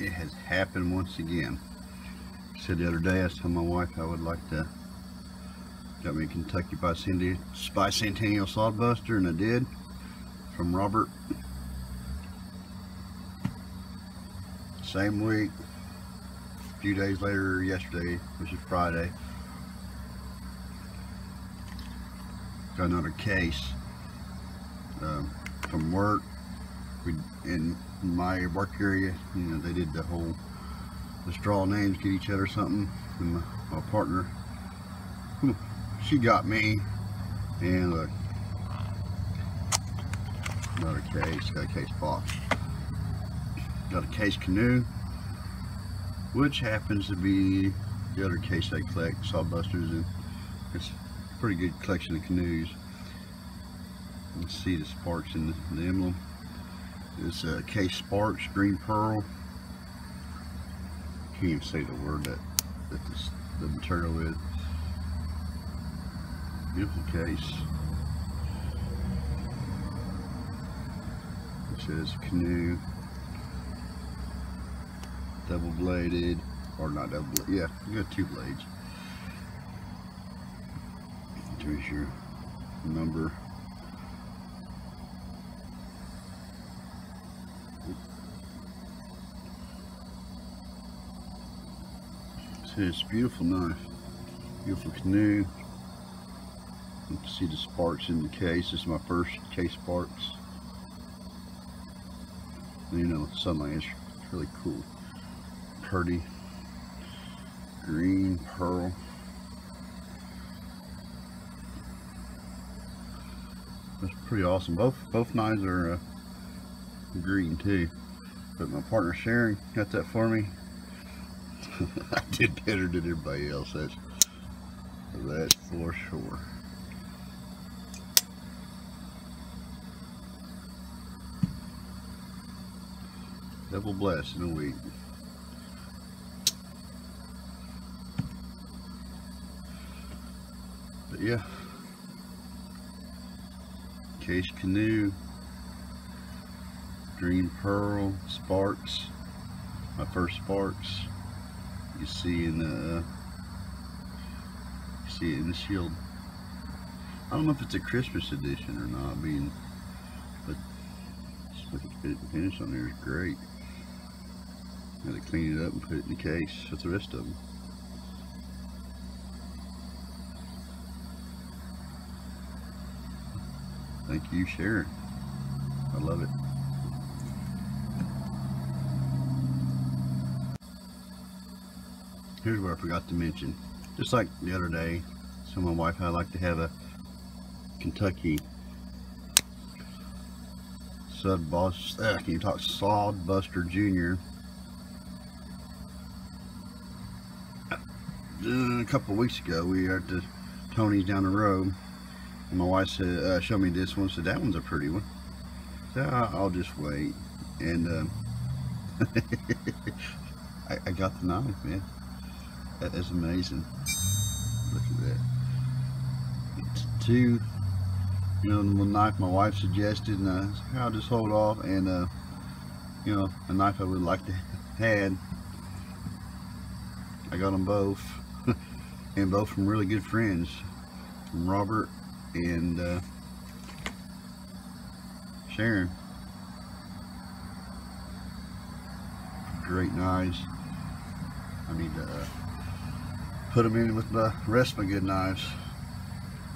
it has happened once again. I said the other day, I told my wife I would like to got me a Kentucky Bicentennial Sod Buster, and I did from Robert. Same week, a few days later, yesterday, which is Friday, got another case um, from work. We in my work area, you know, they did the whole the straw names, get each other something, and my, my partner, hmm, she got me, and uh, look, another case, got a case box, got a case canoe, which happens to be the other case I collect, Sod Busters, and it's a pretty good collection of canoes. You see the sparks in the, the emblem. It's uh, a case Sparxx, green pearl. Can't even say the word that, that this, the material is. Beautiful case. It says canoe. Double bladed. Or not double bladed. Yeah, you got two blades. There's your number. See, it's a beautiful knife. Beautiful canoe. You can see the sparks in the case. This is my first case Sparxx. You know, sunlight is really cool. Pretty. Green, pearl. That's pretty awesome. Both both knives are uh, green too. But my partner Sharon got that for me. I did better than everybody else. That's that's for sure. Double bless in a week. But yeah. Case canoe. Dream pearl. Sparxx. My first Sparxx. You see in the you see it in the shield. I don't know if it's a Christmas edition or not, being but look at the finish on there is great. Got to clean it up and put it in the case with the rest of them. Thank you, Sharon. I love it. Here's what I forgot to mention. Just like the other day, so my wife and I like to have a Kentucky Sud Boss, uh, can you talk Sod Buster Jr. Uh, a couple weeks ago, we were at the Tony's down the road, and my wife said, uh, "Show me this one." Said that one's a pretty one. So I'll just wait, and uh, I, I got the knife, man. That is amazing. Look at that. It's two, you know, the knife my wife suggested, and uh, I'll just hold off, and uh, you know, a knife I would like to had. I got them both, and both from really good friends, from Robert and uh, Sharon. Great knives. I need to uh, put them in with the rest of my good knives.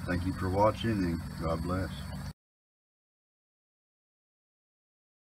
Thank you for watching and God bless.